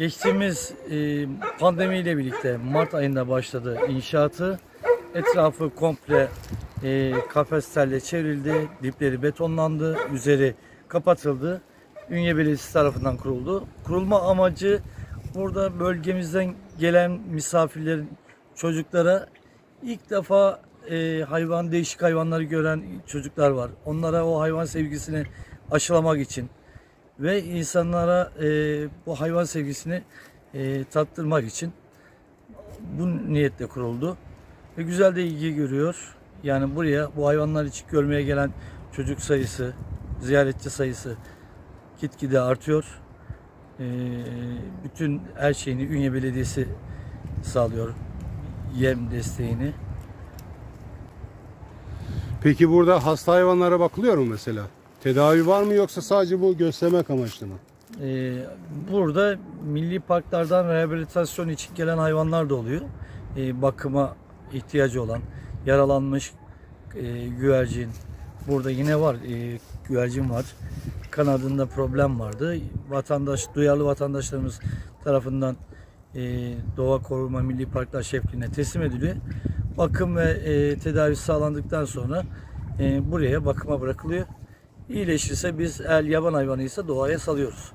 Geçtiğimiz e, pandemiyle birlikte Mart ayında başladı inşaatı. Etrafı komple e, kafeslerle çevrildi, dipleri betonlandı, üzeri kapatıldı. Ünye Belediyesi tarafından kuruldu. Kurulma amacı burada bölgemizden gelen misafirlerin çocuklara ilk defa e, hayvan değişik hayvanları gören çocuklar var. Onlara o hayvan sevgisini aşılamak için ve insanlara e, bu hayvan sevgisini e, tattırmak için bu niyetle kuruldu. Ve güzel de ilgi görüyor. Yani buraya bu hayvanlar için görmeye gelen çocuk sayısı, ziyaretçi sayısı gitgide artıyor. E, bütün her şeyini Ünye Belediyesi sağlıyor. Yem desteğini. Peki burada hasta hayvanlara bakılıyor mu mesela? Tedavi var mı yoksa sadece bu göstermek amaçlı mı? Ee, burada milli parklardan rehabilitasyon için gelen hayvanlar da oluyor. Ee, bakıma ihtiyacı olan, yaralanmış e, güvercin. Burada yine var, e, güvercin var. Kanadında problem vardı. Vatandaş, duyarlı vatandaşlarımız tarafından e, Doğa Koruma Milli Parklar Şefliğine teslim ediliyor. Bakım ve e, tedavi sağlandıktan sonra e, buraya bakıma bırakılıyor. İyileşirse biz el yaban hayvanıysa doğaya salıyoruz.